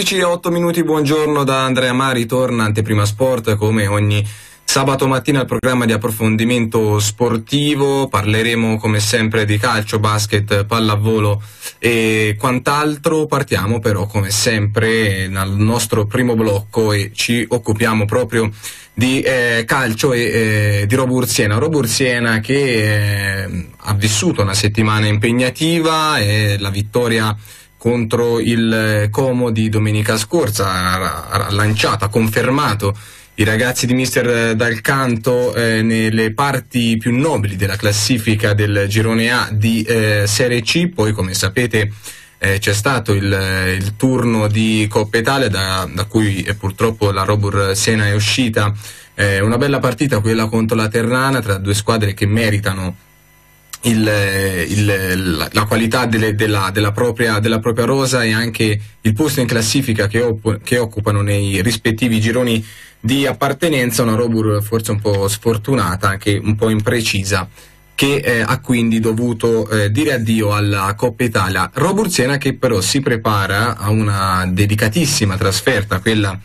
12 e 8 minuti, buongiorno da Andrea Mari, torna Anteprima Sport come ogni sabato mattina al programma di approfondimento sportivo, parleremo come sempre di calcio, basket, pallavolo e quant'altro, partiamo però come sempre dal nostro primo blocco e ci occupiamo proprio di eh, calcio e eh, di Roburziena. Roburziena che eh, ha vissuto una settimana impegnativa e la vittoria contro il Como di domenica scorsa, ha, lanciato, ha confermato i ragazzi di Mister Dal Canto eh, nelle parti più nobili della classifica del girone A di eh, Serie C, poi come sapete eh, c'è stato il, il, turno di Coppa Italia da, da cui eh, purtroppo la Robur Siena è uscita, eh, una bella partita quella contro la Ternana tra due squadre che meritano il, il, la qualità delle, della, della, propria, della, propria, rosa e anche il posto in classifica che, op, che, occupano nei rispettivi gironi di appartenenza, una Robur forse un po' sfortunata, anche un po' imprecisa, che eh, ha quindi dovuto eh, dire addio alla Coppa Italia. Robur Siena che però si prepara a una dedicatissima trasferta, quella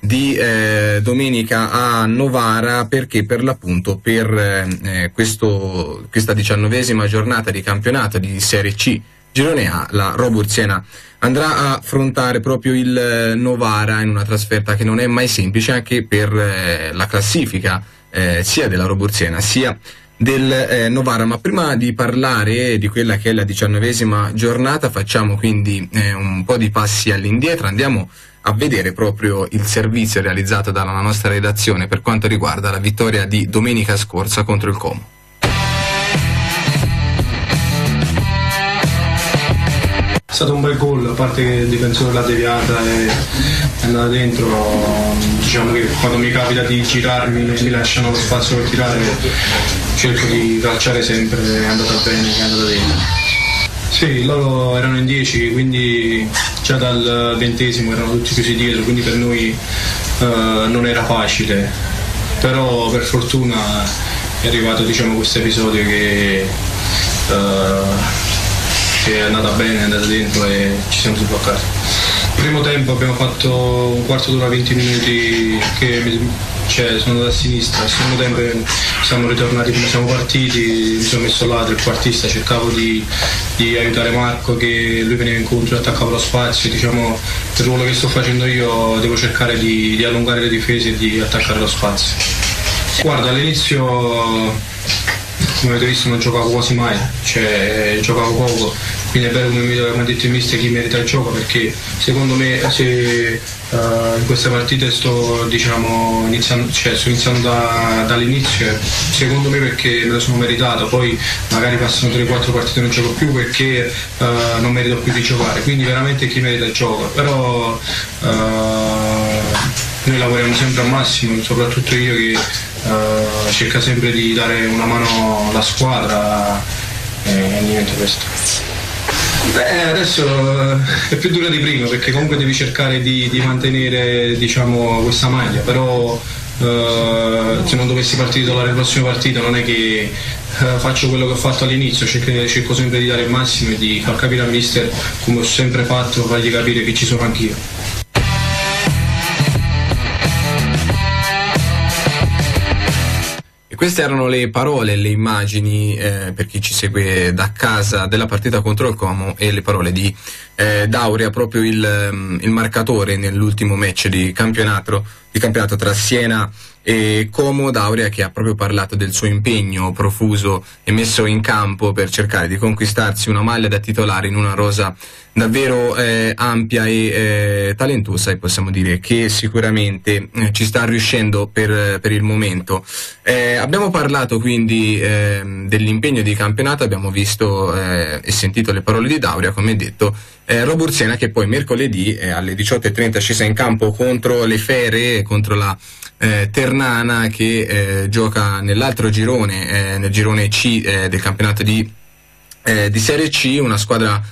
di eh, domenica a Novara perché per l'appunto per eh, questo, questa diciannovesima giornata di campionato di Serie C Girone A la Roburziena andrà a affrontare proprio il eh, Novara in una trasferta che non è mai semplice anche per eh, la classifica eh, sia della Roburziena sia del eh, Novara, ma prima di parlare di quella che è la diciannovesima giornata facciamo quindi eh, un po' di passi all'indietro, andiamo a vedere proprio il servizio realizzato dalla nostra redazione per quanto riguarda la vittoria di domenica scorsa contro il Como. È stato un bel gol, a parte che il difensore l'ha deviata e è andata dentro, diciamo che quando mi capita di girarmi mi lasciano lo spazio per tirare, cerco di calciare sempre, è andata bene, è andata dentro. Sì, loro erano in 10, quindi già dal ventesimo erano tutti chiusi dietro, quindi per noi uh, non era facile, però per fortuna è arrivato diciamo, questo episodio che, uh, che, è andata bene, è andata dentro e ci siamo sbloccati. Primo tempo abbiamo fatto un quarto d'ora, 20 minuti che cioè, sono andato a sinistra, al secondo tempo siamo ritornati come siamo partiti, mi sono messo là trequartista, cercavo di, di, aiutare Marco che lui veniva incontro e attaccava lo spazio, diciamo il ruolo che sto facendo io devo cercare di, di allungare le difese e di attaccare lo spazio. Guarda, all'inizio come avete visto non giocavo quasi mai, cioè giocavo poco, quindi è vero come mi ha detto il mister chi merita il gioco perché secondo me se uh, in queste partite sto diciamo iniziando, cioè, sto iniziando da, dall'inizio secondo me perché me lo sono meritato. Poi magari passano 3-4 partite e non gioco più perché uh, non merito più di giocare. Quindi veramente chi merita il gioco. Però uh, noi lavoriamo sempre al massimo soprattutto io che cerca sempre di dare una mano alla squadra e niente questo Beh, adesso eh, è più dura di prima perché comunque devi cercare di, di mantenere diciamo, questa maglia, però Uh, se non dovessi partire titolare la prossima partita non è che uh, faccio quello che ho fatto all'inizio, cerco, cerco, sempre di dare il massimo e di far capire al mister come ho sempre fatto, fargli capire che ci sono anch'io. Queste erano le parole, le immagini eh, per chi ci segue da casa della partita contro il Como e le parole di eh, Dauria, proprio il, mm, il marcatore nell'ultimo match di campionato, di campionato tra Siena e Como. Dauria che ha proprio parlato del suo impegno profuso e messo in campo per cercare di conquistarsi una maglia da titolare in una rosa davvero eh, ampia e eh, talentuosa. E possiamo dire che sicuramente eh, ci sta riuscendo per, per il momento. Eh, abbiamo parlato quindi ehm, dell'impegno di campionato, abbiamo visto eh, e sentito le parole di Dauria, come detto, eh, Robursena che poi mercoledì eh, alle 18.30 scesa in campo contro le Fere, contro la eh, Ternana che eh, gioca nell'altro girone, eh, nel girone C eh, del campionato di, di, Serie C, una squadra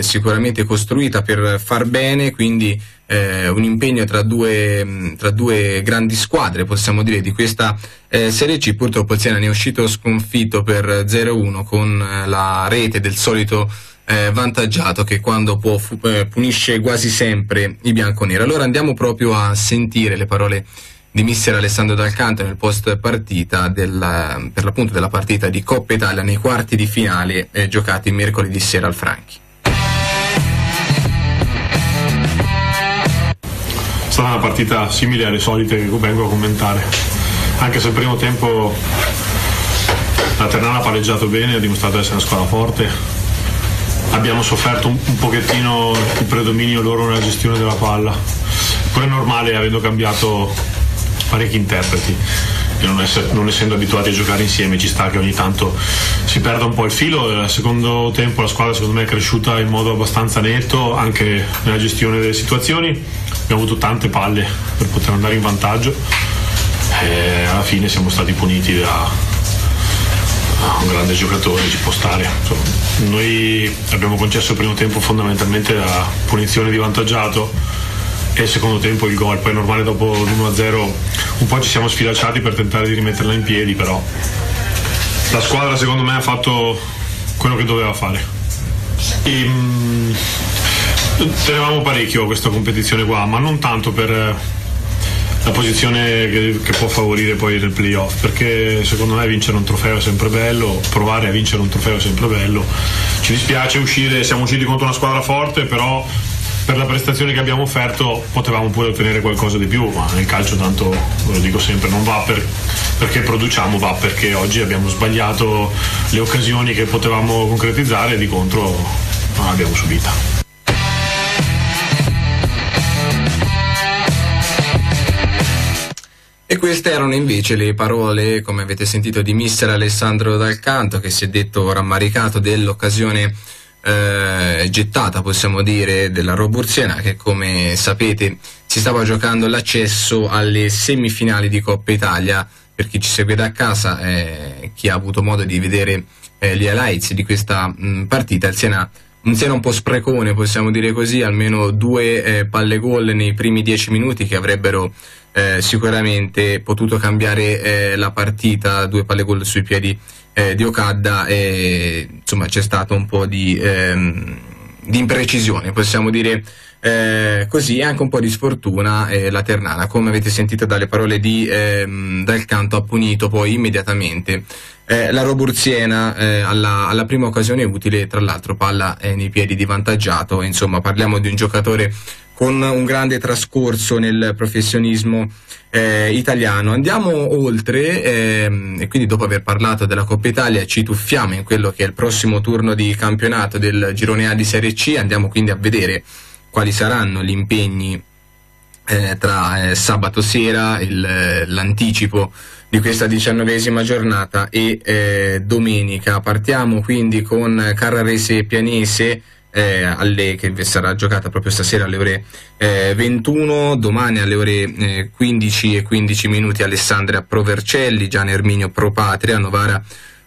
sicuramente costruita per far bene, quindi un impegno tra due, tra due, grandi squadre, possiamo dire, di questa Serie C. Purtroppo il Siena ne è uscito sconfitto per 0-1 con la rete del solito eh, vantaggiato che quando può fu- eh, punisce quasi sempre i bianconeri. Allora andiamo proprio a sentire le parole di mister Alessandro Dalcanto nel post partita per l'appunto della partita di Coppa Italia nei quarti di finale eh, giocati mercoledì sera al Franchi. Stata una partita simile alle solite che vengo a commentare, anche se il primo tempo la Ternana ha pareggiato bene, ha dimostrato di essere una squadra forte, abbiamo sofferto un, un pochettino il predominio loro nella gestione della palla. Pure è normale avendo cambiato parecchi interpreti. Non, essere, non, essendo abituati a giocare insieme ci sta che ogni tanto si perda un po' il filo al secondo tempo la squadra secondo me è cresciuta in modo abbastanza netto anche nella gestione delle situazioni abbiamo avuto tante palle per poter andare in vantaggio e alla fine siamo stati puniti da, un grande giocatore, ci può stare. Insomma, noi abbiamo concesso il primo tempo fondamentalmente la punizione di vantaggiato e il secondo tempo il gol. Poi è normale dopo l'1-0 un po' ci siamo sfilacciati per tentare di rimetterla in piedi, però la squadra secondo me ha fatto quello che doveva fare. E, mh, tenevamo parecchio questa competizione qua, ma non tanto per la posizione che, che, può favorire poi nel playoff perché secondo me vincere un trofeo è sempre bello provare a vincere un trofeo è sempre bello. Ci dispiace uscire siamo usciti contro una squadra forte però per la prestazione che abbiamo offerto potevamo pure ottenere qualcosa di più ma nel calcio tanto lo dico sempre non va per, perché produciamo va perché oggi abbiamo sbagliato le occasioni che potevamo concretizzare e di contro non l'abbiamo subita queste erano invece le parole, come avete sentito, di mister Alessandro Dalcanto, che si è detto rammaricato dell'occasione eh, gettata, possiamo dire, della Roburziana, che come sapete si stava giocando l'accesso alle semifinali di Coppa Italia. Per chi ci segue da casa, eh, chi ha avuto modo di vedere eh, gli highlights di questa mh, partita, il Siena un Siena un po' sprecone, possiamo dire così, almeno due eh, palle gol nei primi dieci minuti che avrebbero eh, sicuramente potuto cambiare eh, la partita, due palle gol sui piedi eh, di Okada e insomma c'è stato un po' di, ehm, di imprecisione, possiamo dire eh, così, anche un po' di sfortuna eh, la Ternana, come avete sentito dalle parole di ehm, Dal Canto ha punito poi immediatamente. Eh, la Roburziena alla, alla, prima occasione utile, tra l'altro palla nei piedi di vantaggiato, insomma parliamo di un giocatore con un grande trascorso nel professionismo eh, italiano. Andiamo oltre ehm, e quindi dopo aver parlato della Coppa Italia ci tuffiamo in quello che è il prossimo turno di campionato del girone A di Serie C, andiamo quindi a vedere quali saranno gli impegni eh, tra eh, sabato sera, il, l'anticipo di questa diciannovesima giornata e eh, domenica. Partiamo quindi con Carrarese Pianese eh, alle, che sarà giocata proprio stasera alle ore eh, 21, domani alle ore eh, 15 e 15 minuti Alessandria Provercelli, Gian Erminio Pro Patria,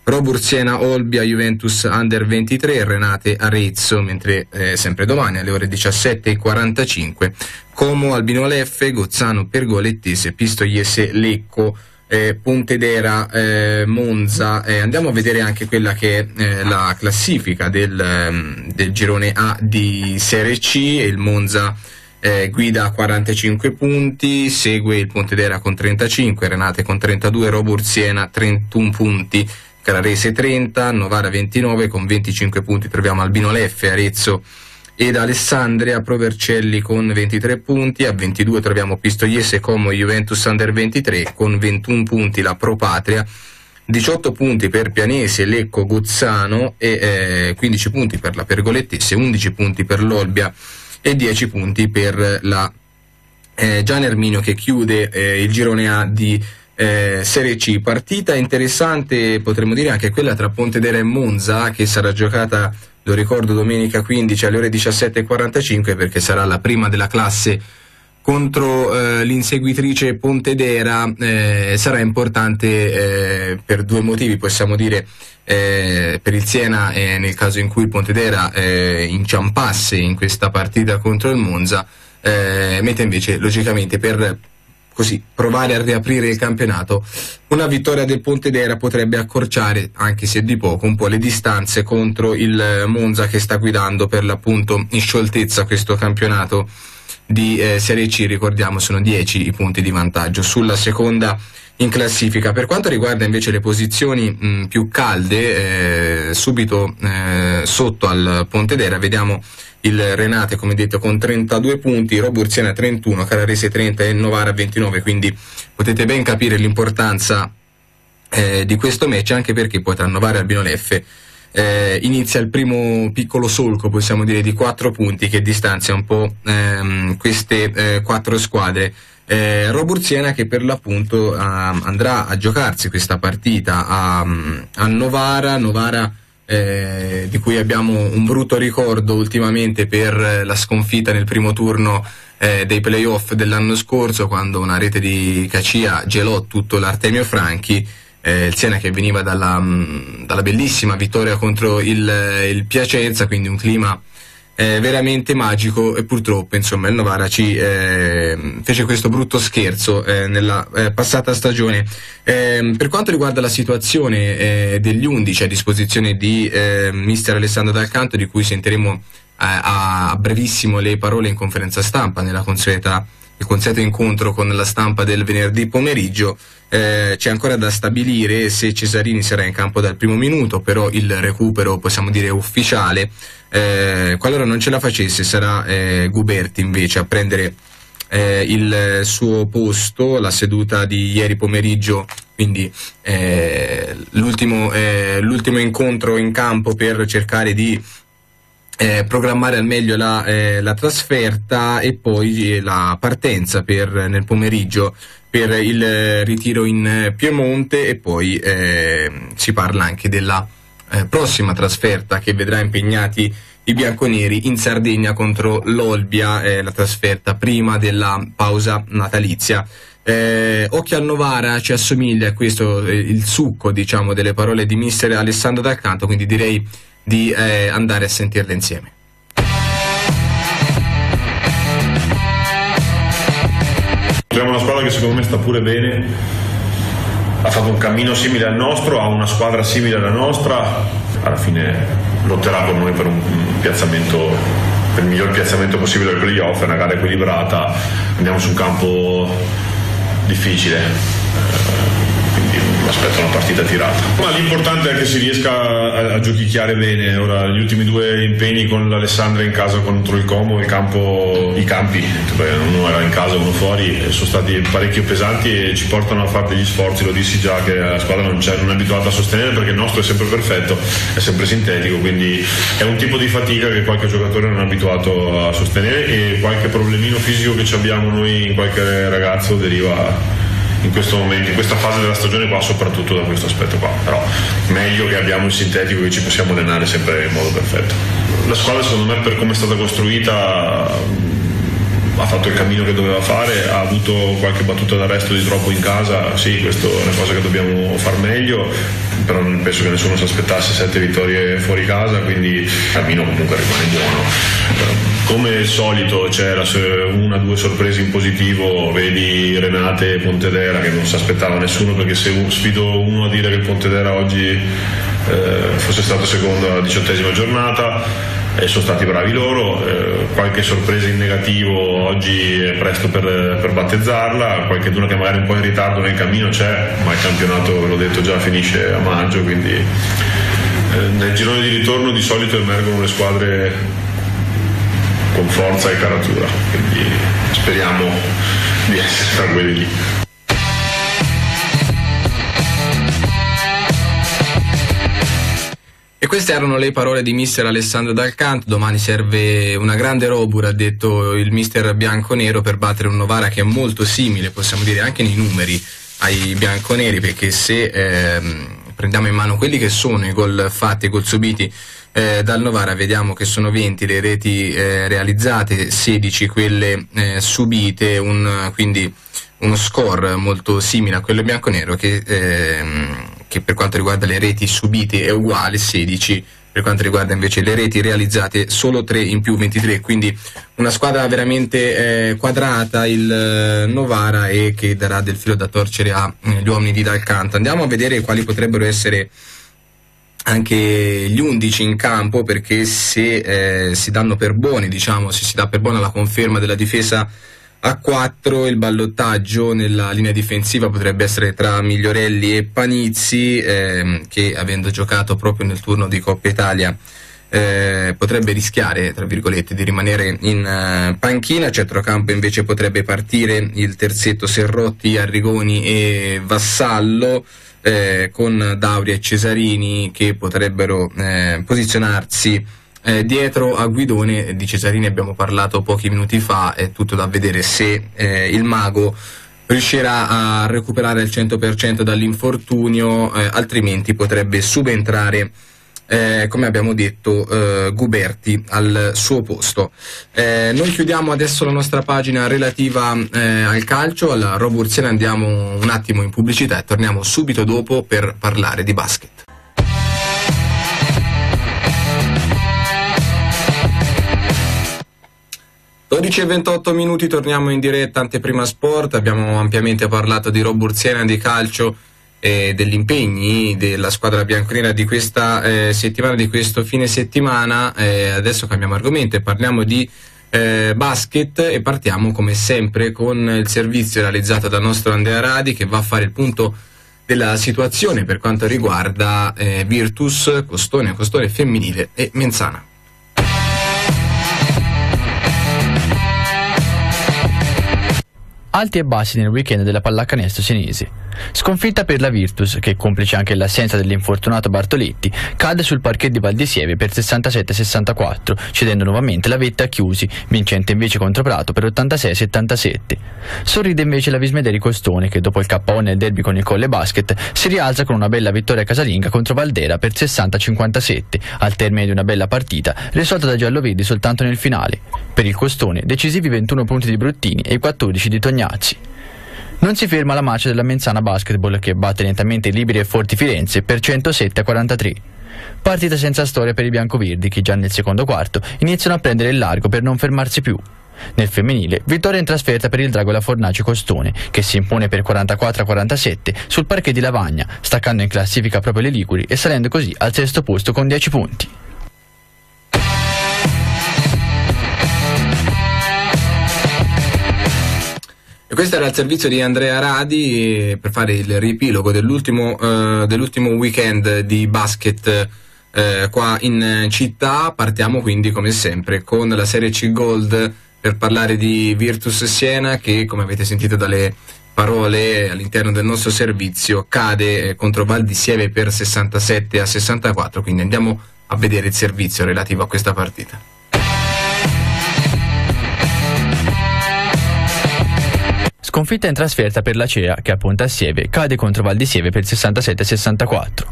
Novara Roburziena Olbia Juventus Under 23, Renate Arezzo, mentre eh, sempre domani alle ore 17 e 45 Como Albino Leffe, Gozzano Pergolettese, Pistoiese Lecco eh, Pontedera, eh, Monza. Eh, andiamo a vedere anche quella che è eh, la classifica del, ehm, del, girone A di Serie C. Il Monza eh, guida a 45 punti, segue il Pontedera con 35, Renate con 32, Roburziena 31 punti. Cararese 30, Novara 29 con 25 punti troviamo Albino Leffe, Arezzo ed Alessandria Provercelli con 23 punti, a 22 troviamo Pistoiese Como Juventus Under 23 con 21 punti la Pro Patria, 18 punti per Pianese, Lecco, Gozzano e eh, 15 punti per la Pergolettese, 11 punti per l'Olbia e 10 punti per la eh, Gian Erminio che chiude eh, il girone A di eh, Serie C. Partita interessante potremmo dire anche quella tra Pontedera e Monza che sarà giocata lo ricordo domenica 15 alle ore 17.45 perché sarà la prima della classe contro eh, l'inseguitrice Pontedera eh, sarà importante eh, per due motivi, possiamo dire eh, per il Siena nel caso in cui Pontedera eh, inciampasse in questa partita contro il Monza, eh, mentre invece logicamente per così provare a riaprire il campionato. Una vittoria del Pontedera potrebbe accorciare, anche se di poco, un po' le distanze contro il Monza che sta guidando per l'appunto in scioltezza questo campionato di eh, Serie C, ricordiamo sono 10 i punti di vantaggio sulla seconda in classifica. Per quanto riguarda invece le posizioni mh, più calde, eh, subito eh, sotto al Pontedera vediamo il Renate, come detto, con 32 punti, Roburziana 31, Cararese 30 e Novara 29, quindi potete ben capire l'importanza eh, di questo match, anche perché poi tra Novara e Albino Leffe eh, inizia il primo piccolo solco, possiamo dire, di 4 punti che distanzia un po' ehm, queste eh, quattro squadre. Eh, Roburziana che per l'appunto ah, andrà a giocarsi questa partita a, a Novara, Novara eh, di cui abbiamo un brutto ricordo ultimamente per la sconfitta nel primo turno eh, dei playoff dell'anno scorso quando una rete di Cacia gelò tutto l'Artemio Franchi eh, il Siena che veniva dalla, dalla bellissima vittoria contro il, il Piacenza quindi un clima eh, veramente magico e purtroppo insomma il Novara ci eh, fece questo brutto scherzo eh, nella eh, passata stagione. Ehm, per quanto riguarda la situazione eh, degli 11 a disposizione di eh, mister Alessandro Dal Canto di cui sentiremo a, a brevissimo le parole in conferenza stampa nella consueta il consueto incontro con la stampa del venerdì pomeriggio. Eh, c'è ancora da stabilire se Cesarini sarà in campo dal primo minuto, però il recupero possiamo dire ufficiale. Eh, qualora non ce la facesse sarà eh, Guberti invece a prendere eh, il suo posto, la seduta di ieri pomeriggio, quindi eh, l'ultimo, eh, l'ultimo incontro in campo per cercare di eh, programmare al meglio la, eh, la, trasferta e poi la partenza per, nel pomeriggio per il ritiro in Piemonte e poi eh, si parla anche della eh, prossima trasferta che vedrà impegnati i bianconeri in Sardegna contro l'Olbia, eh, la trasferta prima della pausa natalizia. Eh, Occhio al Novara ci assomiglia, questo eh, il succo diciamo, delle parole di mister Alessandro D'Alcanto, quindi direi di eh, andare a sentirle insieme. Abbiamo una squadra che secondo me sta pure bene, ha fatto un cammino simile al nostro, ha una squadra simile alla nostra, alla fine lotterà con noi per un piazzamento, per il miglior piazzamento possibile del playoff, è una gara equilibrata, andiamo su un campo difficile aspetta una partita tirata. Ma l'importante è che si riesca a, a giochicchiare bene. Ora, gli ultimi due impegni con l'Alessandra in casa contro il Como, il campo, i campi, uno era in casa, uno fuori, sono stati parecchio pesanti e ci portano a fare degli sforzi. Lo dissi già che la squadra non, non è abituata a sostenere perché il nostro è sempre perfetto, è sempre sintetico, quindi è un tipo di fatica che qualche giocatore non è abituato a sostenere e qualche problemino fisico che abbiamo noi in qualche ragazzo deriva in questo momento, in questa fase della stagione qua, soprattutto da questo aspetto qua. Però meglio che abbiamo il sintetico che ci possiamo allenare sempre in modo perfetto. La squadra secondo me per come è stata costruita ha fatto il cammino che doveva fare, ha avuto qualche battuta d'arresto di troppo in casa, sì, questa è una cosa che dobbiamo far meglio, però non penso che nessuno si aspettasse sette vittorie fuori casa, quindi il cammino comunque rimane buono. Come al solito c'era una o due sorprese in positivo, vedi Renate e Pontedera che non si aspettava nessuno perché se sfido uno a dire che Pontedera oggi eh, fosse stato secondo alla diciottesima giornata e sono stati bravi loro, eh, qualche sorpresa in negativo oggi è presto per, per battezzarla, qualche duna che magari un po' in ritardo nel cammino c'è, ma il campionato, ve l'ho detto già, finisce a maggio, quindi eh, nel girone di ritorno di solito emergono le squadre con forza e caratura, quindi speriamo di essere tra quelli lì. Queste erano le parole di mister Alessandro Dalcanto. Domani serve una grande robura, ha detto il mister bianco-nero, per battere un Novara che è molto simile, possiamo dire, anche nei numeri ai bianconeri, perché se ehm, prendiamo in mano quelli che sono i gol fatti, i gol subiti eh, dal Novara, vediamo che sono 20 le reti eh, realizzate, 16 quelle eh, subite, un, quindi uno score molto simile a quello bianco-nero che, ehm, che, per quanto riguarda le reti subite è uguale, 16 per quanto riguarda invece le reti realizzate solo 3 in più 23, quindi una squadra veramente eh, quadrata il eh, Novara e che darà del filo da torcere agli uomini di Dalcanto. Andiamo a vedere quali potrebbero essere anche gli 11 in campo perché se eh, si danno per buoni, diciamo, se si dà per buona la conferma della difesa a 4 il ballottaggio nella linea difensiva potrebbe essere tra Migliorelli e Panizzi ehm, che avendo giocato proprio nel turno di Coppa Italia eh, potrebbe rischiare tra virgolette di rimanere in uh, panchina. Centrocampo invece potrebbe partire il terzetto Serrotti, Arrigoni e Vassallo eh, con Dauria e Cesarini che potrebbero eh, posizionarsi eh, dietro a Guidone di Cesarini abbiamo parlato pochi minuti fa, è tutto da vedere se eh, il mago riuscirà a recuperare il 100% dall'infortunio, eh, altrimenti potrebbe subentrare eh, come abbiamo detto, eh, Guberti al suo posto. Eh, noi chiudiamo adesso la nostra pagina relativa eh, al calcio, alla Roburziana andiamo un attimo in pubblicità e torniamo subito dopo per parlare di basket. 12 e 28 minuti, torniamo in diretta anteprima sport, abbiamo ampiamente parlato di Roburziana, di calcio e degli impegni della squadra bianconera di questa eh, settimana, di questo fine settimana, eh, adesso cambiamo argomento e parliamo di eh, basket e partiamo come sempre con il servizio realizzato dal nostro Andrea Radi che va a fare il punto della situazione per quanto riguarda eh, Virtus, Costone, Costone femminile e Menzana. Alti e bassi nel weekend della pallacanestro senese. Sconfitta per la Virtus, che complice anche l'assenza dell'infortunato Bartoletti, cade sul parquet di Valdisieve per 67-64, cedendo nuovamente la vetta a Chiusi, vincente invece contro Prato per 86-77. Sorride invece la Vismederi Costone, che dopo il KO nel derby con il Colle Basket si rialza con una bella vittoria casalinga contro Valdera per 60-57, al termine di una bella partita, risolta da giallo-verdi soltanto nel finale. Per il Costone, decisivi 21 punti di Bruttini e 14 di Tognazzi. Non si ferma la marcia della Menzana Basketball che batte lentamente i Liberi e Forti Firenze per 107 a 43. Partita senza storia per i biancovirdi che già nel secondo quarto iniziano a prendere il largo per non fermarsi più. Nel femminile, vittoria in trasferta per il Drago La Fornace Costone, che si impone per 44 a 47 sul parquet di Lavagna, staccando in classifica proprio le Liguri e salendo così al sesto posto con 10 punti. E questo era il servizio di Andrea Radi per fare il riepilogo dell'ultimo, uh, dell'ultimo weekend di basket uh, qua in città. Partiamo quindi come sempre con la Serie C Gold per parlare di Virtus Siena che come avete sentito dalle parole all'interno del nostro servizio cade eh, contro Val di Sieve per 67 a 64 quindi andiamo a vedere il servizio relativo a questa partita. Sconfitta in trasferta per la CEA che a Ponte Sieve cade contro Val di Sieve per 67-64.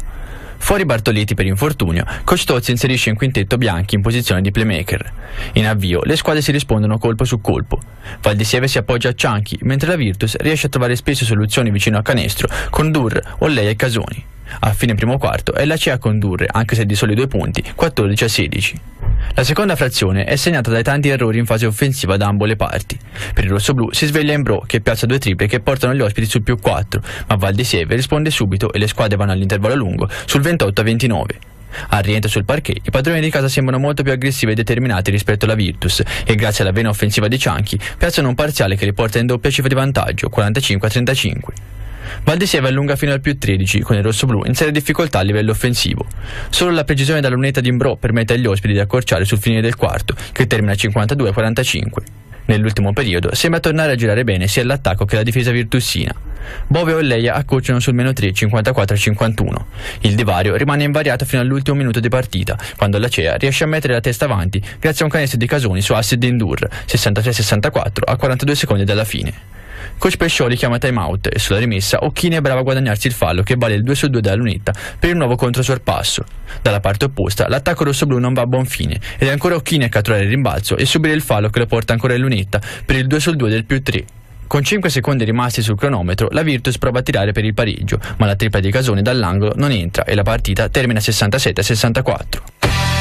Fuori Bartoliti per infortunio, Coach Tozzi inserisce in quintetto Bianchi in posizione di playmaker. In avvio, le squadre si rispondono colpo su colpo. Val di Sieve si appoggia a Cianchi, mentre la Virtus riesce a trovare spesso soluzioni vicino a canestro con Dur, Ollei e Casoni. A fine primo quarto è la CEA a condurre, anche se di soli due punti, 14 a 16. La seconda frazione è segnata dai tanti errori in fase offensiva da ambo le parti. Per il rossoblù si sveglia in Bro che piazza due triple che portano gli ospiti sul più 4, ma Val di Sieve risponde subito e le squadre vanno all'intervallo lungo sul 28 a 29. Al rientro sul parquet, i padroni di casa sembrano molto più aggressivi e determinati rispetto alla Virtus e grazie alla vena offensiva di Cianchi piazzano un parziale che li porta in doppia cifra di vantaggio, 45 a 35. Valdesieva allunga fino al più 13 con il rossoblù in serie difficoltà a livello offensivo. Solo la precisione dalla lunetta di Imbro permette agli ospiti di accorciare sul finire del quarto, che termina 52-45. Nell'ultimo periodo sembra tornare a girare bene sia l'attacco che la difesa virtussina. Bove e Leia accorciano sul meno 3 54-51. Il divario rimane invariato fino all'ultimo minuto di partita, quando la CEA riesce a mettere la testa avanti grazie a un canestro di Casoni su asset Endur 63-64 a 42 secondi dalla fine. Coach Pescioli chiama timeout e sulla rimessa Occhini è bravo a guadagnarsi il fallo che vale il 2 su 2 della lunetta per il nuovo controsorpasso. Dalla parte opposta l'attacco rosso-blu non va a buon fine ed è ancora Occhini a catturare il rimbalzo e subire il fallo che lo porta ancora in lunetta per il 2 sul 2 del più 3. Con 5 secondi rimasti sul cronometro, la Virtus prova a tirare per il pareggio, ma la tripla di Casoni dall'angolo non entra e la partita termina 67-64.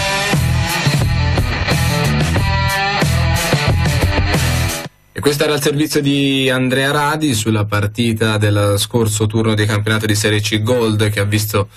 Questo era il servizio di Andrea Radi sulla partita del scorso turno di campionato di Serie C Gold che ha visto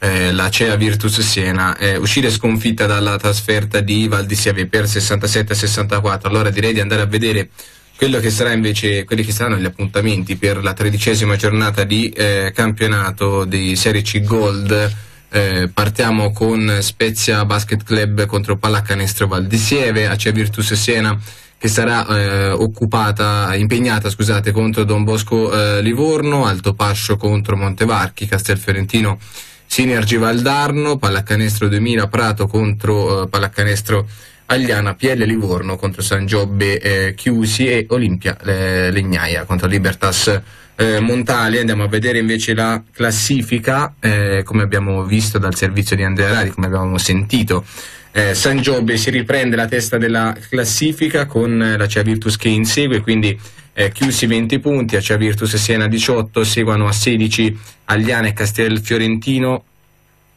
eh, la CEA Virtus Siena eh, uscire sconfitta dalla trasferta di Val di Sieve per 67-64. Allora direi di andare a vedere quello che sarà invece, quelli che saranno gli appuntamenti per la tredicesima giornata di eh, campionato di Serie C Gold. Eh, partiamo con Spezia Basket Club contro Pallacanestro Val di Sieve, ACEA Virtus Siena che sarà eh, occupata, impegnata scusate, contro Don Bosco eh, Livorno, Alto Pascio contro Montevarchi, Castelfiorentino Sinergi Valdarno, Pallacanestro 2000 Prato contro eh, Pallacanestro Agliana, PL Livorno contro San Giobbe eh, Chiusi e Olimpia eh, Legnaia contro Libertas eh, Montali. Andiamo a vedere invece la classifica, come abbiamo visto dal servizio di Andrea Rari, come abbiamo sentito eh, San Giobbe si riprende la testa della classifica con eh, la Cia Virtus che insegue, quindi eh, chiusi 20 punti, a Cia Virtus e Siena 18, seguono a 16 Agliana e Castel Fiorentino,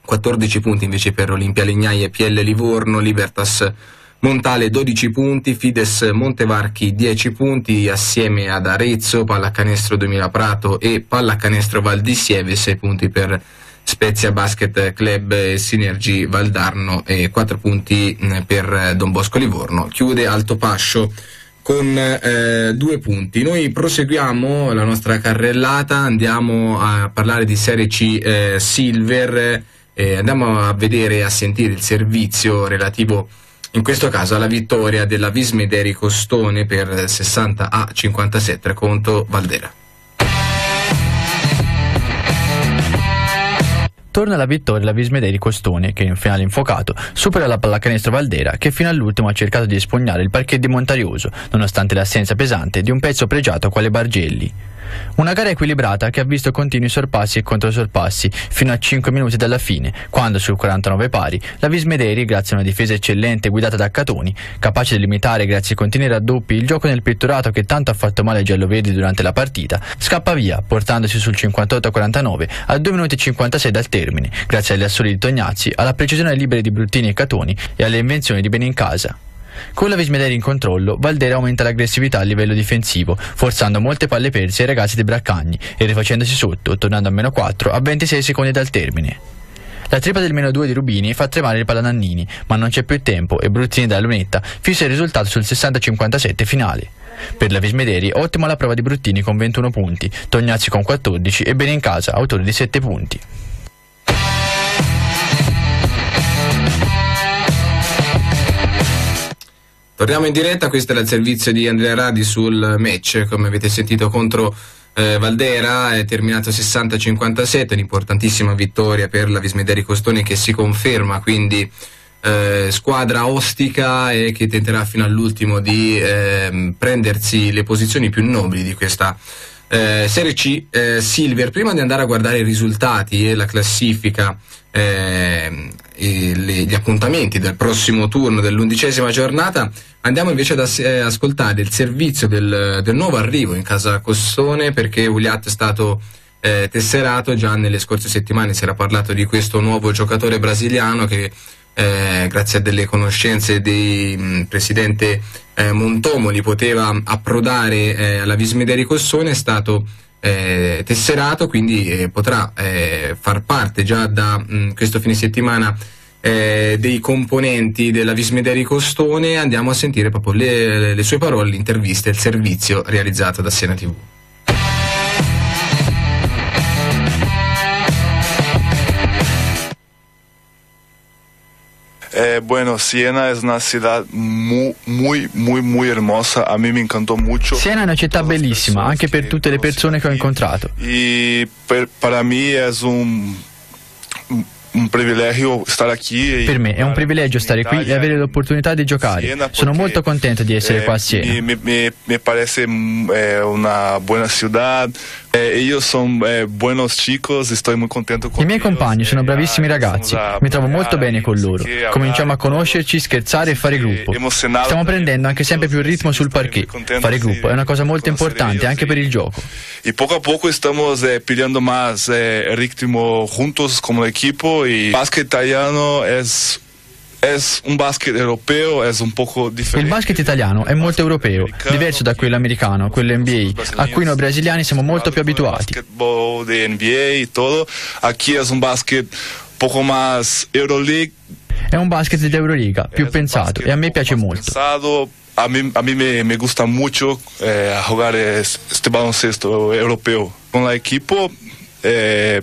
14 punti invece per Olimpia Legnai e PL Livorno, Libertas Montale 12 punti, Fides Montevarchi 10 punti assieme ad Arezzo, Pallacanestro 2000 Prato e Pallacanestro Val di Sieve 6 punti per Spezia Basket Club Sinergi Valdarno e 4 punti mm, per Don Bosco Livorno. Chiude Alto Pascio con eh, due punti. Noi proseguiamo la nostra carrellata, andiamo a parlare di Serie C eh, Silver, eh, andiamo a vedere e a sentire il servizio relativo in questo caso alla vittoria della Vismederi Costone per 60 a 57 contro Valdera. Torna alla vittoria la Vismedei di Costone, che in finale infuocato supera la pallacanestro Valdera, che fino all'ultimo ha cercato di espugnare il parquet di Montarioso, nonostante l'assenza pesante di un pezzo pregiato quale Bargelli. Una gara equilibrata che ha visto continui sorpassi e controsorpassi fino a 5 minuti dalla fine, quando sul 49 pari la Vismederi, grazie a una difesa eccellente guidata da Catoni, capace di limitare grazie ai continui raddoppi il gioco nel pitturato che tanto ha fatto male ai gialloverdi durante la partita, scappa via, portandosi sul 58-49 a 2 minuti e 56 dal termine, grazie agli assoli di Tognazzi, alla precisione libere di Bruttini e Catoni e alle invenzioni di Benincasa. Con la Vismederi in controllo, Valdera aumenta l'aggressività a livello difensivo, forzando molte palle perse ai ragazzi di Braccagni e rifacendosi sotto, tornando a meno 4 a 26 secondi dal termine. La tripla del meno 2 di Rubini fa tremare il Palanannini, ma non c'è più tempo e Bruzzini dalla lunetta fissa il risultato sul 60-57 finale. Per la Vismederi, ottima la prova di Bruttini con 21 punti, Tognazzi con 14 e Benincasa, autore di 7 punti. Torniamo in diretta, questo era il servizio di Andrea Radi sul match, come avete sentito contro eh, Valdera, è terminato 60-57, un'importantissima vittoria per la Vismederi Costoni che si conferma quindi eh, squadra ostica e che tenterà fino all'ultimo di eh, prendersi le posizioni più nobili di questa eh, Serie C. Eh, Silver, prima di andare a guardare i risultati e la classifica eh, le, gli appuntamenti del prossimo turno dell'undicesima giornata, andiamo invece ad eh, ascoltare il servizio del, del, nuovo arrivo in casa Cossone perché Uliat è stato eh, tesserato. Già nelle scorse settimane, si era parlato di questo nuovo giocatore brasiliano che eh, grazie a delle conoscenze del presidente eh, Montomoli poteva approdare eh, alla Vismederi Cossone, è stato eh, tesserato, quindi eh, potrà eh, far parte già da mh, mm, questo fine settimana eh, dei componenti della Vismederi Costone. Andiamo a sentire proprio le, le sue parole, l'intervista e il servizio realizzato da Sena TV. Eh, bueno, Siena es una ciudad muy, muy, muy, muy hermosa. A me encantó mucho. Siena è una città bellissima, anche per tutte le persone che ho incontrato. E per, para mí es un un privilegio stare qui. Per me è un privilegio stare qui e avere l'opportunità di giocare. Sono molto contento di essere qua a Siena. Mi, mi, mi parece mm, una buona città Eh, ellos son eh, buenos chicos, estoy muy contento con I miei compagni sono Eh, bravissimi ah, ragazzi, mi trovo molto bene con loro. Cominciamo a conoscerci, scherzare e fare gruppo. Stiamo prendendo anche sempre più ritmo sul parquet. Fare gruppo è una cosa molto importante anche per il gioco. Y poco a poco estamos eh, pillando más eh, ritmo juntos como equipo y el básquet italiano es, es un básquet europeo, es un poco Il diferente. basket italiano è molto europeo, diverso da quello americano, quello NBA, a cui noi brasiliani siamo molto più abituati. Basketball NBA todo. Aquí es un básquet poco más Euroleague. È un basket di Euroliga, più pensato e a me piace molto. A mí, a mí me, me gusta mucho eh, jugar este baloncesto europeo. Con el equipo, eh,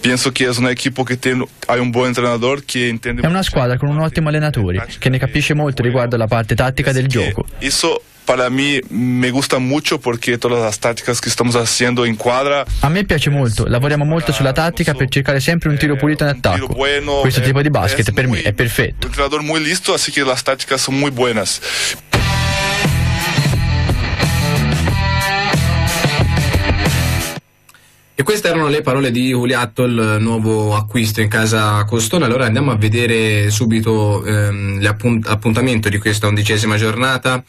pienso que es un equipo que tiene, hay un buen entrenador que entiende È una squadra con un ottimo allenatore che ne capisce molto riguardo alla parte tattica del gioco. Eso para mí me gusta mucho porque todas las tácticas que estamos haciendo en cuadra A me piace molto, lavoriamo molto sulla tattica per cercare sempre un tiro pulito in attacco. Questo eh, tipo di basket per me è perfetto. Un entrenador muy listo, así que las tácticas son muy E queste erano le parole di Juliatto, il nuovo acquisto in casa Costone. Allora andiamo a vedere subito ehm, l'appunt- l'appuntamento di questa undicesima giornata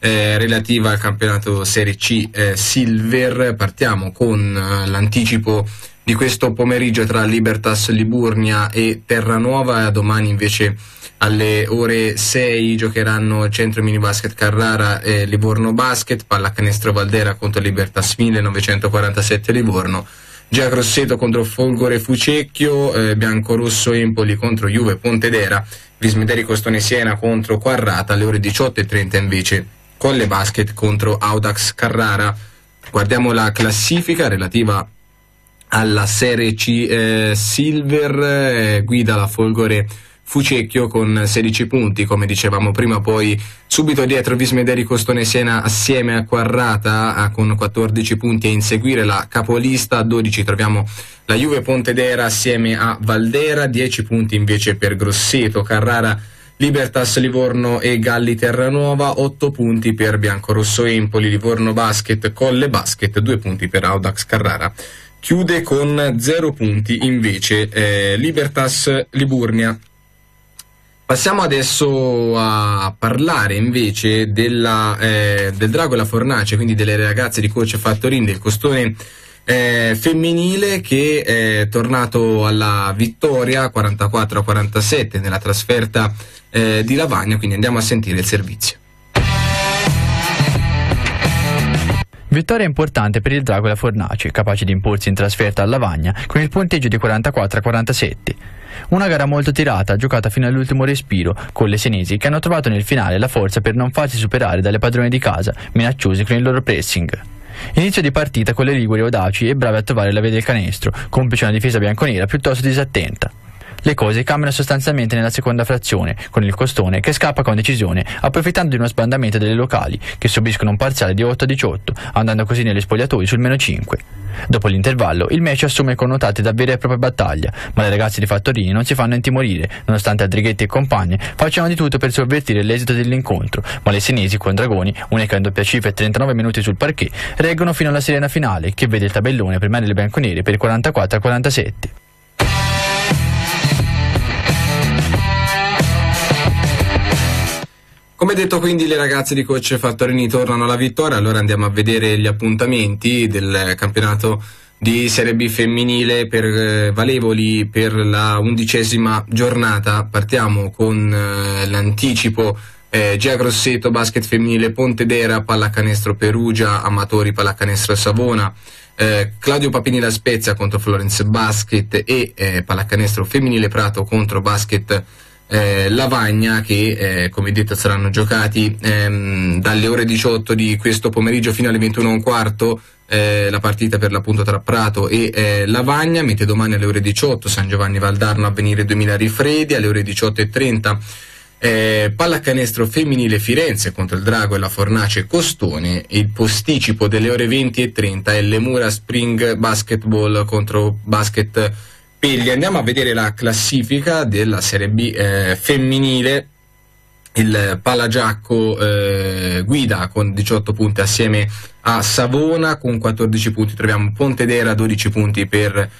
eh, relativa al campionato Serie C eh, Silver. Partiamo con eh, l'anticipo di questo pomeriggio tra Libertas Liburnia e Terranuova. Domani invece alle ore 6 giocheranno Centro Mini Basket Carrara e Livorno Basket, Pallacanestro Valdera contro Libertas 1947 Livorno, Gia Grosseto contro Folgore Fucecchio, eh, Biancorosso Empoli contro Juve Pontedera, Vismederi Costone Siena contro Quarrata, alle ore 18.30 invece Colle Basket contro Audax Carrara. Guardiamo la classifica relativa alla Serie C eh, Silver, eh, guida la Folgore Fucecchio con 16 punti, come dicevamo prima, poi subito dietro Vismederi Costone Siena assieme a Quarrata ah, con 14 punti a inseguire la capolista, a 12 troviamo la Juve Pontedera assieme a Valdera, 10 punti invece per Grosseto, Carrara Libertas Livorno e Galli Terranuova, 8 punti per Biancorosso Empoli, Livorno Basket, Colle Basket, 2 punti per Audax Carrara. Chiude con 0 punti invece eh, Libertas Liburnia. Passiamo adesso a parlare invece della, eh, del Drago e la Fornace, quindi delle ragazze di Coach Fattorin, del costone eh, femminile che è tornato alla vittoria 44-47 nella trasferta eh, di Lavagna, quindi andiamo a sentire il servizio. Vittoria importante per il Drago e la Fornace, capace di imporsi in trasferta a Lavagna con il punteggio di 44 a 47. Una gara molto tirata, giocata fino all'ultimo respiro, con le senesi che hanno trovato nel finale la forza per non farsi superare dalle padrone di casa, minacciose con il loro pressing. Inizio di partita con le Liguri audaci e brave a trovare la via del canestro, complice una difesa bianconera piuttosto disattenta. Le cose cambiano sostanzialmente nella seconda frazione, con il costone che scappa con decisione, approfittando di uno sbandamento delle locali, che subiscono un parziale di 8 a 18, andando così negli spogliatoi sul meno 5. Dopo l'intervallo, il match assume connotati da vera e propria battaglia, ma le ragazze di Fattorini non si fanno intimorire, nonostante Adrighetti e compagni facciano di tutto per sovvertire l'esito dell'incontro, ma le senesi con Dragoni, unica in doppia cifra e 39 minuti sul parquet, reggono fino alla sirena finale, che vede il tabellone premiare le bianconere per 44 a 47. Come detto quindi le ragazze di Coach Fattorini tornano alla vittoria, allora andiamo a vedere gli appuntamenti del campionato di Serie B femminile per eh, valevoli per la undicesima giornata. Partiamo con eh, l'anticipo eh, Gia Grosseto, basket femminile Pontedera, pallacanestro Perugia, Amatori, pallacanestro Savona. Eh, Claudio Papini La Spezia contro Florence Basket e eh, pallacanestro femminile Prato contro Basket eh, Lavagna che eh, come detto saranno giocati ehm, dalle ore 18 di questo pomeriggio fino alle 21.15 eh, la partita per l'appunto tra Prato e eh, Lavagna. Mentre domani alle ore 18 San Giovanni Valdarno Avvenire 2000 Rifredi alle ore 18.30 eh, pallacanestro femminile Firenze contro il Drago e la Fornace Costone. Il posticipo delle ore 20 e 30 è Lemura Spring Basketball contro Basket Pegli. Andiamo a vedere la classifica della Serie B eh, femminile il Palagiacco eh, guida con 18 punti assieme a Savona, con 14 punti troviamo Pontedera, 12 punti per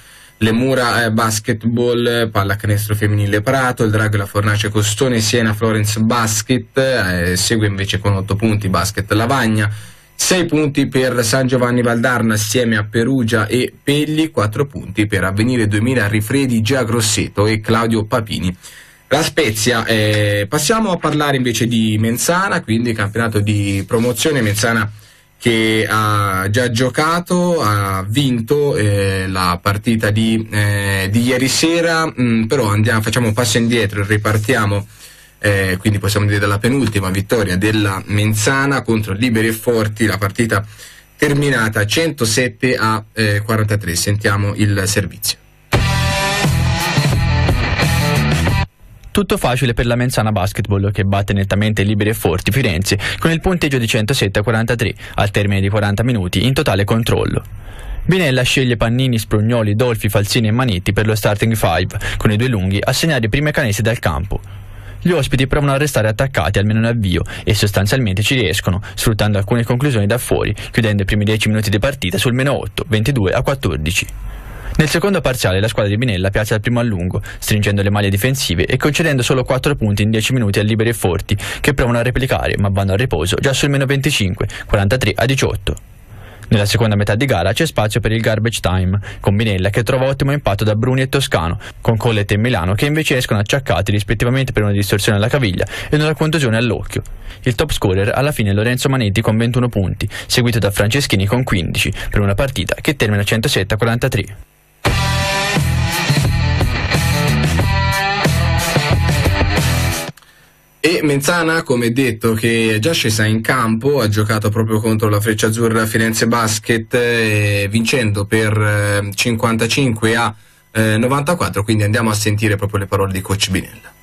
le Mura eh, Basketball, pallacanestro femminile Prato, il Drago e la Fornace Costone, Siena Florence Basket, eh, segue invece con 8 punti Basket Lavagna, 6 punti per San Giovanni Valdarno assieme a Perugia e Pelli, 4 punti per Avvenire 2000 Rifredi, Gia Grosseto e Claudio Papini. La Spezia, eh, passiamo a parlare invece di Menzana, quindi campionato di promozione Menzana che ha già giocato, ha vinto eh, la partita di, eh, di ieri sera, mm, però andiamo, facciamo un passo indietro, ripartiamo, eh, quindi possiamo dire dalla penultima vittoria della Menzana contro Liberi e Forti, la partita terminata 107 a 43. Eh, Sentiamo il servizio. Tutto facile per la Menzana Basketball che batte nettamente Liberi e Forti Firenze con il punteggio di 107 a 43 al termine di 40 minuti in totale controllo. Binella sceglie Pannini, Sprugnoli, Dolfi, Falsini e Manetti per lo starting 5, con i due lunghi a segnare i primi canestri dal campo. Gli ospiti provano a restare attaccati almeno in avvio e sostanzialmente ci riescono, sfruttando alcune conclusioni da fuori, chiudendo i primi 10 minuti di partita sul meno 8, 22 a 14. Nel secondo parziale la squadra di Binella piazza il primo a lungo, stringendo le maglie difensive e concedendo solo 4 punti in 10 minuti a Liberi e Forti, che provano a replicare ma vanno a riposo già sul meno 25, 43 a 18. Nella seconda metà di gara c'è spazio per il garbage time, con Binella che trova ottimo impatto da Bruni e Toscano, con Collet e Milano che invece escono acciaccati rispettivamente per una distorsione alla caviglia e una contusione all'occhio. Il top scorer alla fine è Lorenzo Manetti con 21 punti, seguito da Franceschini con 15, per una partita che termina 107 a 43. E Menzana, come detto, che è già scesa in campo, ha giocato proprio contro la Freccia Azzurra Firenze Basket, eh, vincendo per eh, 55 a eh, 94, quindi andiamo a sentire proprio le parole di coach Binella.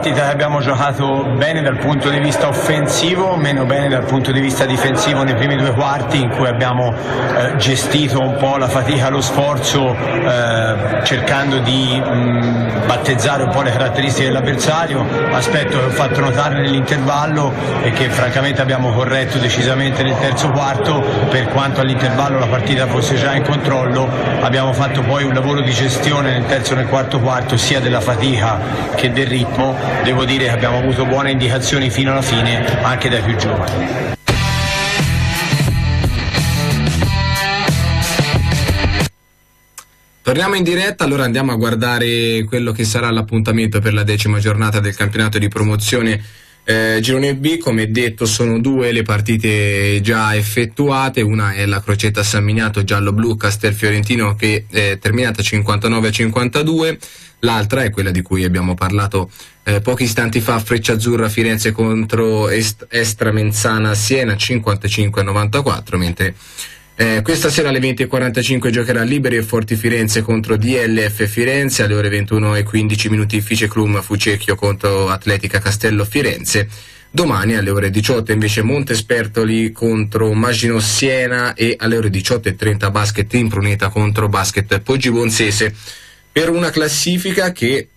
Partita che abbiamo giocato bene dal punto di vista offensivo, meno bene dal punto di vista difensivo nei primi due quarti in cui abbiamo eh, gestito un po' la fatica, lo sforzo eh, cercando di mh, battezzare un po' le caratteristiche dell'avversario, aspetto che ho fatto notare nell'intervallo e che francamente abbiamo corretto decisamente nel terzo quarto, per quanto all'intervallo la partita fosse già in controllo, abbiamo fatto poi un lavoro di gestione nel terzo e nel quarto quarto sia della fatica che del ritmo devo dire che abbiamo avuto buone indicazioni fino alla fine anche dai più giovani. Torniamo in diretta, allora andiamo a guardare quello che sarà l'appuntamento per la decima giornata del campionato di promozione eh, girone B, come detto, sono due le partite già effettuate. Una è la Crocetta San Miniato giallo-blu Castel Fiorentino che è terminata 59-52. L'altra è quella di cui abbiamo parlato eh, pochi istanti fa, Freccia Azzurra Firenze contro Est- Estra Menzana Siena 55-94, mentre eh, questa sera alle 20.45 giocherà Liberi e Forti Firenze contro DLF Firenze, alle ore 21.15 minuti Fice Clum Fucecchio contro Atletica Castello Firenze. Domani alle ore 18 invece Montespertoli contro Magino Siena e alle ore 18.30 Basket Impruneta contro Basket Poggi Bonsese per una classifica che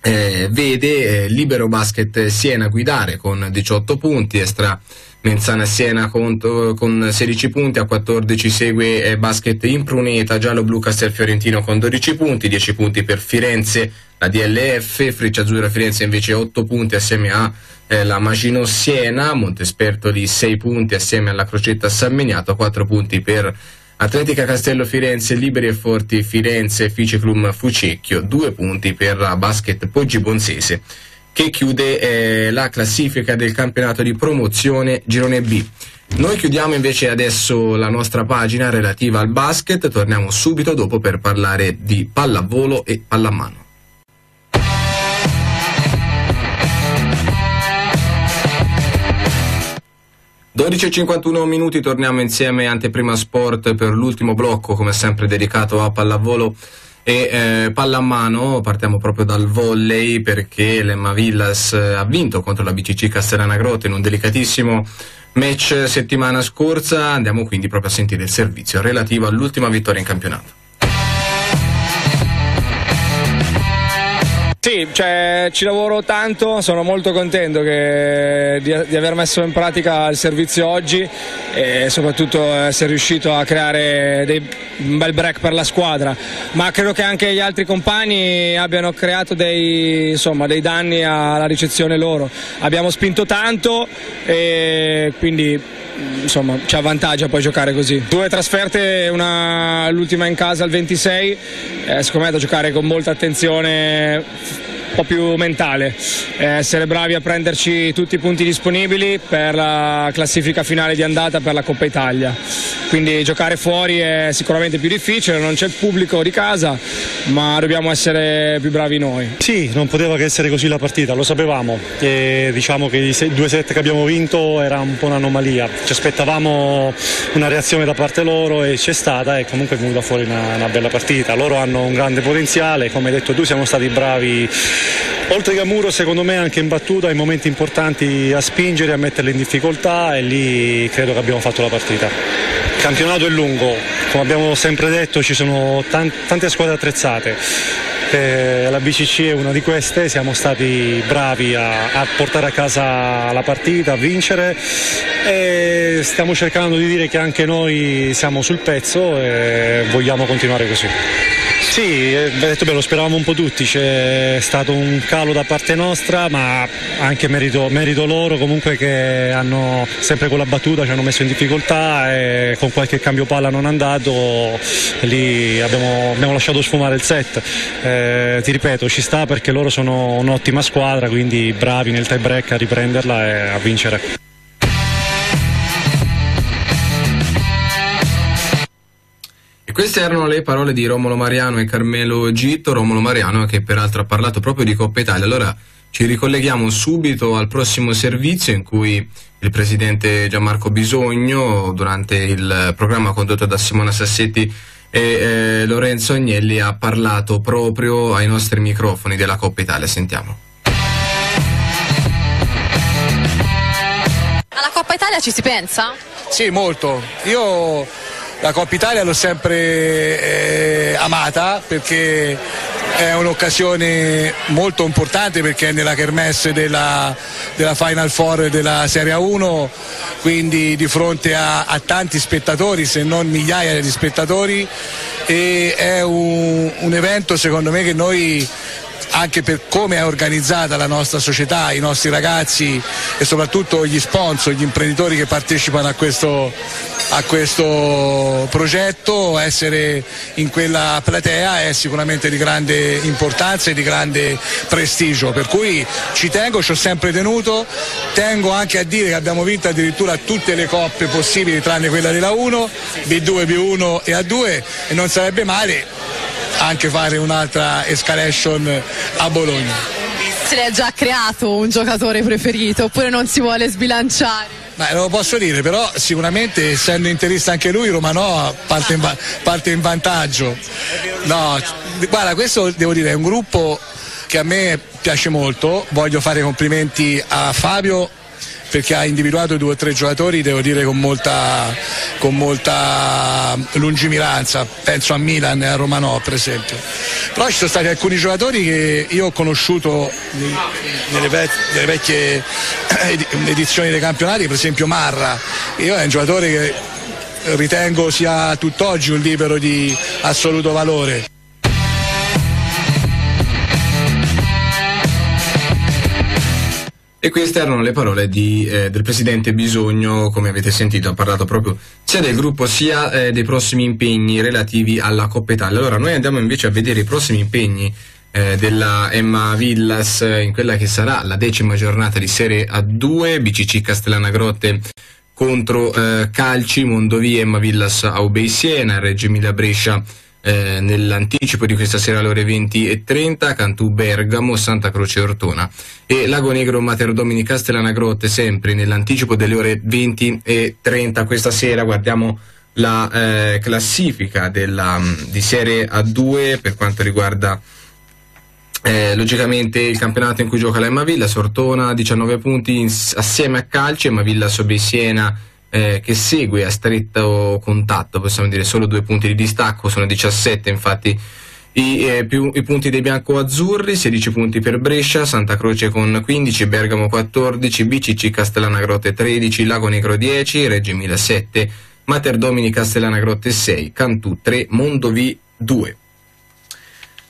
eh, vede eh, Libero Basket Siena guidare con 18 punti, Estra Menzana Siena con, con 16 punti, a 14 segue eh, Basket Impruneta, Giallo Blu Castel Fiorentino con 12 punti, 10 punti per Firenze, la DLF, Freccia Azzurra Firenze invece 8 punti assieme a eh, la Magino Siena, Montespertoli 6 punti assieme alla Crocetta San Meniato, 4 punti per Atletica Castello Firenze, Liberi e Forti Firenze, Ficiclum Fucecchio, 2 punti per Basket Poggi Bonsese che chiude eh, la classifica del campionato di promozione Girone B. Noi chiudiamo invece adesso la nostra pagina relativa al basket, torniamo subito dopo per parlare di pallavolo e pallamano. «12.51 minuti, torniamo insieme Anteprima Sport per l'ultimo blocco, come sempre dedicato a pallavolo E eh, pallamano, partiamo proprio dal volley perché l'Emma Villas eh, ha vinto contro la BCC Castellana Grotte in un delicatissimo match settimana scorsa. Andiamo quindi proprio a sentire il servizio relativo all'ultima vittoria in campionato. Sì, cioè, ci lavoro tanto, sono molto contento che, di, di, aver messo in pratica il servizio oggi e soprattutto essere riuscito a creare dei, un bel break per la squadra, ma credo che anche gli altri compagni abbiano creato dei, insomma, dei danni alla ricezione loro. Abbiamo spinto tanto e quindi insomma ci avvantaggia poi giocare così. Due trasferte, una, l'ultima in casa il 26, eh, secondo me da giocare con molta attenzione un po' più mentale, eh, essere bravi a prenderci tutti i punti disponibili per la classifica finale di andata per la Coppa Italia. Quindi giocare fuori è sicuramente più difficile, non c'è il pubblico di casa, ma dobbiamo essere più bravi noi. Sì, non poteva che essere così la partita, lo sapevamo. E diciamo che i due set che abbiamo vinto era un po' un'anomalia. Ci aspettavamo una reazione da parte loro e c'è stata e comunque è venuta fuori una, una bella partita. Loro hanno un grande potenziale, come hai detto tu siamo stati bravi oltre che a Muro secondo me anche in battuta in momenti importanti a spingere, a metterli in difficoltà e lì credo che abbiamo fatto la partita. Il campionato è lungo, come abbiamo sempre detto ci sono tante squadre attrezzate. Eh, la BCC è una di queste, siamo stati bravi a, a, portare a casa la partita, a vincere e stiamo cercando di dire che anche noi siamo sul pezzo e vogliamo continuare così. Sì, eh, detto beh, lo speravamo un po' tutti, c'è stato un calo da parte nostra, ma anche merito, merito loro comunque che hanno sempre con la battuta ci hanno messo in difficoltà e con qualche cambio palla non andato lì abbiamo, abbiamo lasciato sfumare il set. Eh, ti ripeto, ci sta perché loro sono un'ottima squadra, quindi bravi nel tie break a riprenderla e a vincere. Queste erano le parole di Romolo Mariano e Carmelo Gitto, Romolo Mariano che peraltro ha parlato proprio di Coppa Italia. Allora ci ricolleghiamo subito al prossimo servizio in cui il presidente Gianmarco Bisogno, durante il programma condotto da Simona Sassetti e eh, Lorenzo Agnelli, ha parlato proprio ai nostri microfoni della Coppa Italia. Sentiamo. Alla Coppa Italia ci si pensa? Sì, molto. Io la Coppa Italia l'ho sempre eh, amata perché è un'occasione molto importante perché è nella kermesse della, della Final Four della Serie 1, quindi di fronte a, a, tanti spettatori, se non migliaia di spettatori, e è un, un evento secondo me che noi anche per come è organizzata la nostra società, i nostri ragazzi e soprattutto gli sponsor, gli imprenditori che partecipano a questo, a questo progetto, essere in quella platea è sicuramente di grande importanza e di grande prestigio, per cui ci tengo, ci ho sempre tenuto, tengo anche a dire che abbiamo vinto addirittura tutte le coppe possibili tranne quella della 1, B2, B1 e A2 e non sarebbe male anche fare un'altra escalation a Bologna. Se l'è già creato un giocatore preferito oppure non si vuole sbilanciare? Beh, lo posso dire, però sicuramente essendo interista anche lui, Romano parte in, parte in vantaggio. No, guarda, questo devo dire è un gruppo che a me piace molto, voglio fare complimenti a Fabio perché ha individuato due o tre giocatori, devo dire, con molta, con molta lungimiranza, penso a Milan e a Romano per esempio. Però ci sono stati alcuni giocatori che io ho conosciuto nelle, vecchie, nelle vecchie edizioni dei campionati, per esempio Marra, io è un giocatore che ritengo sia tutt'oggi un libero di assoluto valore. E queste erano le parole di, eh, del presidente Bisogno, come avete sentito, ha parlato proprio sia del gruppo sia eh, dei prossimi impegni relativi alla Coppa Italia. Allora noi andiamo invece a vedere i prossimi impegni eh, della Emma Villas in quella che sarà la decima giornata di Serie A2, BCC Castellana Grotte contro eh, Calci, Mondovì, Emma Villas Aubei Siena, Reggio Emilia Brescia eh, nell'anticipo di questa sera alle ore 20 e 30 Cantù Bergamo, Santa Croce Ortona e Lago Negro Mater Domini Castellana Grotte sempre nell'anticipo delle ore 20 e 30 questa sera guardiamo la eh, classifica della, di Serie A2 per quanto riguarda eh, logicamente il campionato in cui gioca la Emavilla, Sortona 19 punti assieme a Calcio, Emavilla Sobri Siena eh, che segue a stretto contatto, possiamo dire solo due punti di distacco, sono 17 infatti i, eh, più, i punti dei bianco-azzurri, 16 punti per Brescia, Santa Croce con 15, Bergamo 14, BCC Castellana Grotte 13, Lago Negro 10, Reggio Emilia 7, Mater Domini Castellana Grotte 6, Cantù 3, Mondovi 2.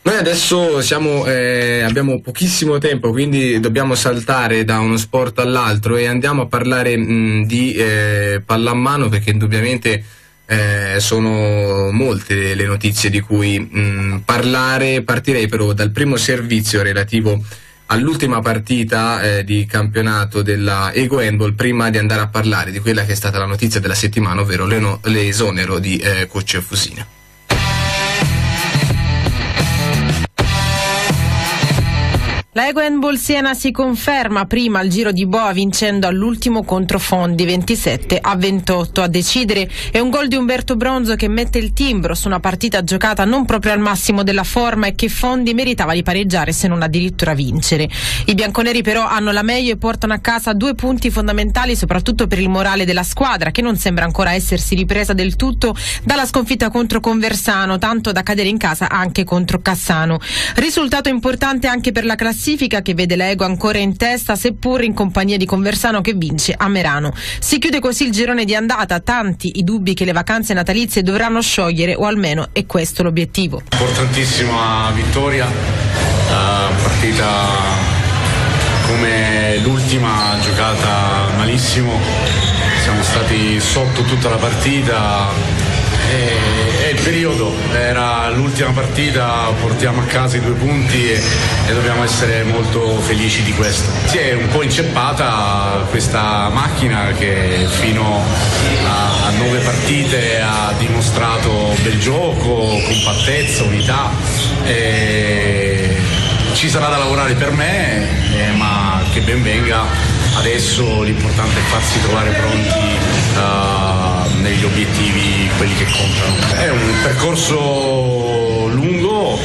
Noi adesso siamo, eh, abbiamo pochissimo tempo, quindi dobbiamo saltare da uno sport all'altro e andiamo a parlare mh, di eh, pallamano perché indubbiamente eh, sono molte le notizie di cui mh, parlare. Partirei però dal primo servizio relativo all'ultima partita eh, di campionato della Ego Handball prima di andare a parlare di quella che è stata la notizia della settimana, ovvero l'esonero di eh, coach Fusina. La Egoenbol Siena si conferma prima al giro di Boa vincendo all'ultimo contro Fondi 27 a 28. A decidere è un gol di Umberto Bronzo che mette il timbro su una partita giocata non proprio al massimo della forma e che Fondi meritava di pareggiare se non addirittura vincere. I bianconeri però hanno la meglio e portano a casa due punti fondamentali soprattutto per il morale della squadra che non sembra ancora essersi ripresa del tutto dalla sconfitta contro Conversano, tanto da cadere in casa anche contro Cassano. Risultato importante anche per la classifica classifica che vede l'Ego ancora in testa seppur in compagnia di Conversano che vince a Merano. Si chiude così il girone di andata, tanti i dubbi che le vacanze natalizie dovranno sciogliere o almeno è questo l'obiettivo. Importantissima vittoria, uh, partita come l'ultima giocata malissimo, siamo stati sotto tutta la partita il periodo, era l'ultima partita, portiamo a casa i due punti e, e, dobbiamo essere molto felici di questo. Si è un po' inceppata questa macchina che fino a, a nove partite ha dimostrato bel gioco, compattezza, unità. E ci sarà da lavorare per me, eh, ma che ben venga. Adesso l'importante è farsi trovare pronti. Uh, negli obiettivi quelli che contano. È un percorso lungo,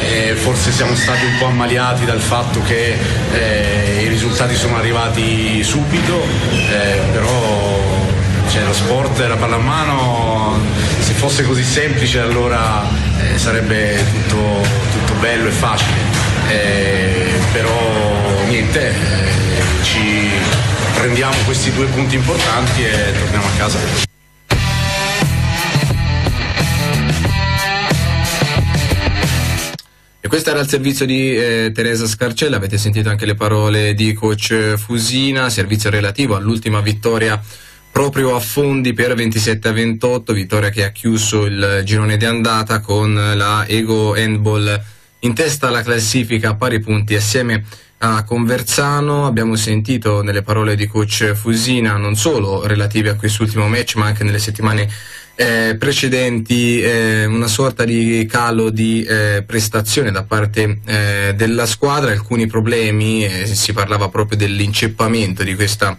eh, forse siamo stati un po' ammaliati dal fatto che eh, i risultati sono arrivati subito, eh, però cioè, lo sport e la pallamano, se fosse così semplice allora eh, sarebbe tutto, tutto, bello e facile. Eh, però niente, eh, ci prendiamo questi due punti importanti e torniamo a casa. Questo era il servizio di eh, Teresa Scarcella, avete sentito anche le parole di coach Fusina, servizio relativo all'ultima vittoria proprio a fondi per 27 a 28, vittoria che ha chiuso il girone di andata con la Ego Handball. In testa alla classifica a pari punti assieme a Conversano. Abbiamo sentito nelle parole di coach Fusina non solo relative a quest'ultimo match ma anche nelle settimane eh, precedenti eh, una sorta di calo di eh, prestazione da parte eh, della squadra, alcuni problemi, eh, si parlava proprio dell'inceppamento di questa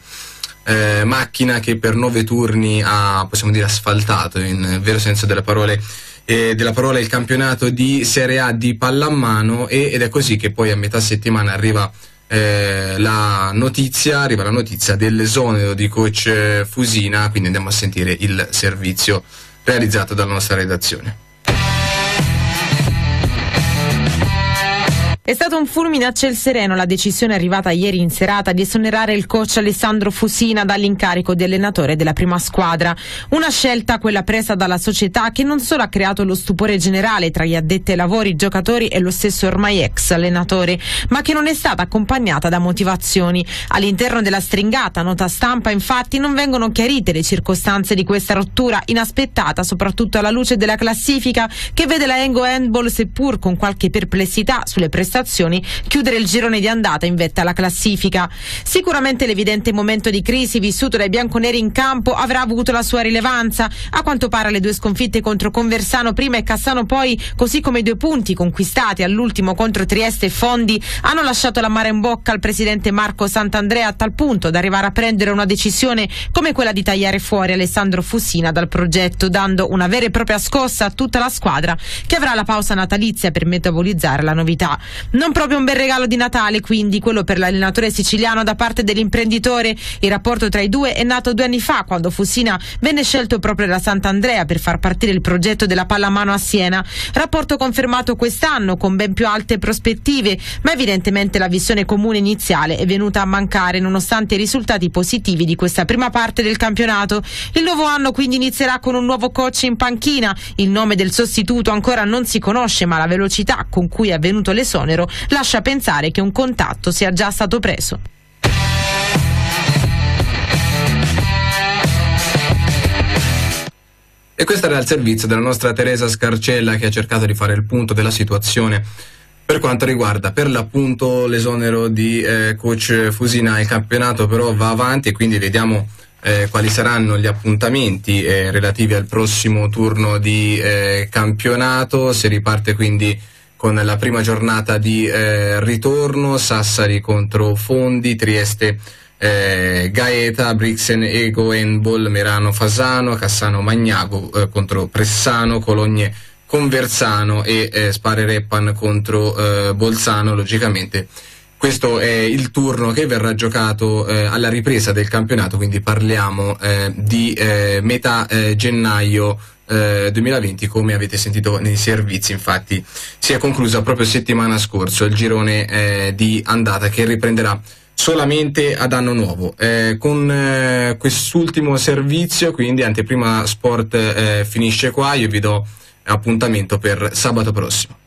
eh, macchina che per nove turni ha, possiamo dire, asfaltato in vero senso delle parole della parola il campionato di Serie A di pallamano e, ed è così che poi a metà settimana arriva eh, la notizia, arriva la notizia dell'esonero di coach Fusina, quindi andiamo a sentire il servizio realizzato dalla nostra redazione. È stato un fulmine a ciel sereno la decisione arrivata ieri in serata di esonerare il coach Alessandro Fusina dall'incarico di allenatore della prima squadra. Una scelta, quella presa dalla società, che non solo ha creato lo stupore generale tra gli addetti ai lavori, i giocatori e lo stesso ormai ex allenatore, ma che non è stata accompagnata da motivazioni. All'interno della stringata nota stampa, infatti, non vengono chiarite le circostanze di questa rottura inaspettata, soprattutto alla luce della classifica che vede la Engo Handball, seppur con qualche perplessità sulle prestazioni prestazioni, chiudere il girone di andata in vetta alla classifica. Sicuramente l'evidente momento di crisi vissuto dai bianconeri in campo avrà avuto la sua rilevanza. A quanto pare le due sconfitte contro Conversano prima e Cassano poi, così come i due punti conquistati all'ultimo contro Trieste e Fondi, hanno lasciato la mare in bocca al presidente Marco Sant'Andrea a tal punto da arrivare a prendere una decisione come quella di tagliare fuori Alessandro Fussina dal progetto, dando una vera e propria scossa a tutta la squadra che avrà la pausa natalizia per metabolizzare la novità. Non proprio un bel regalo di Natale, quindi, quello per l'allenatore siciliano da parte dell'imprenditore. Il rapporto tra i due è nato due anni fa, quando Fussina venne scelto proprio da Sant'Andrea per far partire il progetto della pallamano a Siena. Rapporto confermato quest'anno con ben più alte prospettive, ma evidentemente la visione comune iniziale è venuta a mancare nonostante i risultati positivi di questa prima parte del campionato. Il nuovo anno quindi inizierà con un nuovo coach in panchina. Il nome del sostituto ancora non si conosce, ma la velocità con cui è avvenuto l'esonero lascia pensare che un contatto sia già stato preso. E questo era il servizio della nostra Teresa Scarcella che ha cercato di fare il punto della situazione per quanto riguarda per l'appunto l'esonero di eh, coach Fusina. Il campionato però va avanti e quindi vediamo eh, quali saranno gli appuntamenti eh, relativi al prossimo turno di eh, campionato. Si riparte quindi con la prima giornata di eh, ritorno, Sassari contro Fondi, Trieste eh, Gaeta, Brixen, Ego, Enbol, Merano, Fasano, Cassano, Magnago eh, contro Pressano, Cologne, Conversano e eh, Sparereppan contro eh, Bolzano, logicamente. Questo è il turno che verrà giocato eh, alla ripresa del campionato, quindi parliamo eh, di metà gennaio 2020 come avete sentito nei servizi infatti si è conclusa proprio settimana scorsa il girone eh, di andata che riprenderà solamente ad anno nuovo. Eh, con eh, quest'ultimo servizio, quindi Anteprima Sport eh, finisce qua, io vi do appuntamento per sabato prossimo.